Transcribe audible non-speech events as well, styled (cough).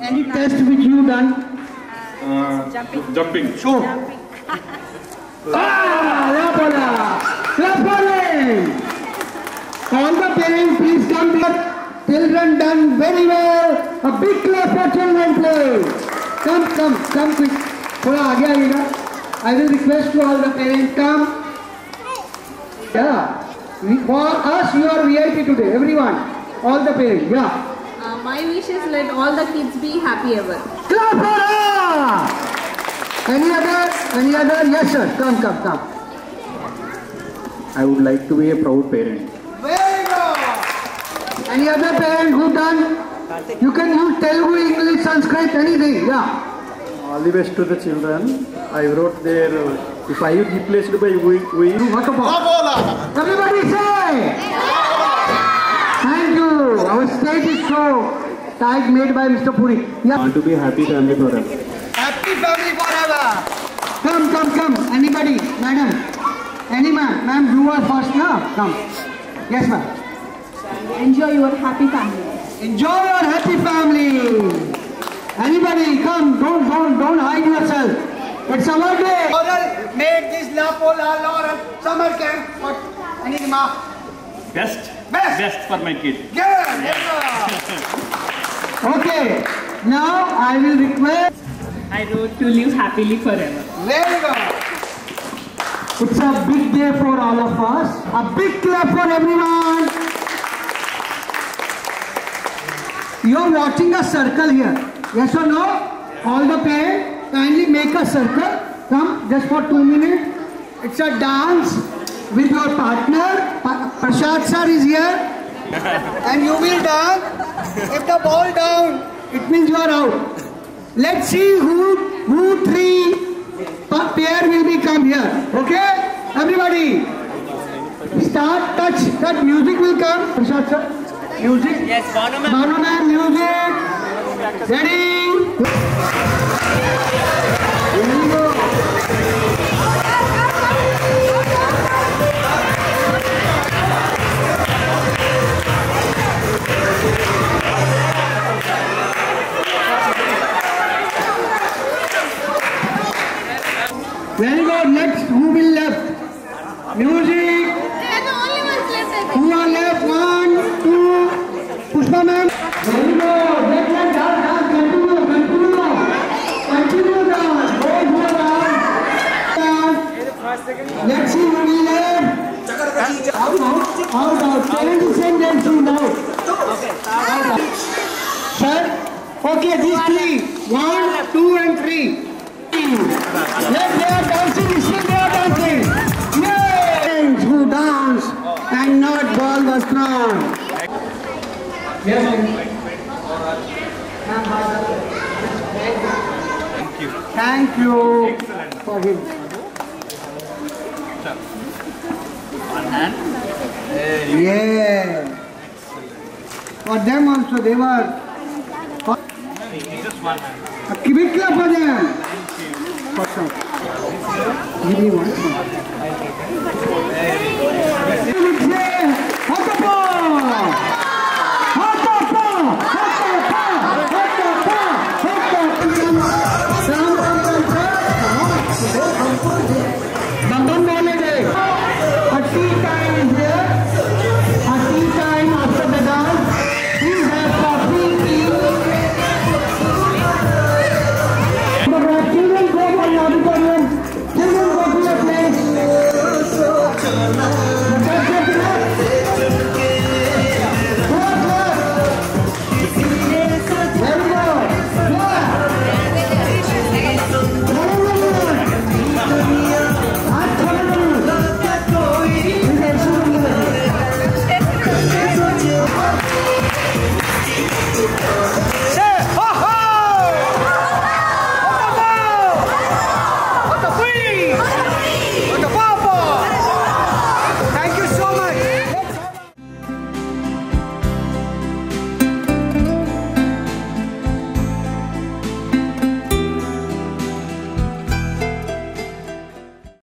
Any test which you done? Jumping. Show. ah, la bola. La bola. All the parents, please come here. Children done very well. A big clap for children play. Come, come, come quick. थोड़ा आगे आइएगा. I will request to all the parents come. Yeah. We- For us, you are VIP today. Everyone. All the parents. Yeah. My wish is let all the kids be happy ever. Clap for her! Any other? Any other? Yes, sir. Come, come, come. I would like to be a proud parent. Very good. Any other parent who done? You can use Telugu, English, Sanskrit, anything. Yeah. All the best to the children. I wrote there, uh, if I is replaced by we, we What about? Everybody say. Thank you. Our stage is so tight made by Mr. Puri. Yeah. want to be happy family forever. Happy family forever. Come, come, come. Anybody, madam. Any man. Ma'am, you are first now. Come. Yes, ma'am. Enjoy your happy family. Enjoy your happy family. Anybody, come, don't, don't, don't hide yourself. It's our day. Laurel made this La Pola Laurel summer camp. What? Any remark? Best. Best. Best for my kid. Good. Yes, (laughs) sir. Okay. Now I will request. I wrote to live happily forever. Very good. It's a big day for all of us. A big clap for everyone. You are watching a circle here. Yes or no? All the parents, kindly make a circle. Come, just for two minutes. It's a dance with your partner. Pa- Prashad sir is here. and you will dance. If the ball down, it means you are out. Let's see who who three pair will be come here. Okay? Everybody. Start touch. That music will come. Prashad sir. Music. Yes, Banu man. music. Ready? Let's see who will left. Out, out. Seventy same dance team out. Out, out. Sir? Okay, these three. One, two, and three. Yes, they are dancing. Still they are dancing. Yay! Who dance and not ball was thrown. Yes, Thank you Excellent for him. Yeah. For them also they were. A big clap for them. For one.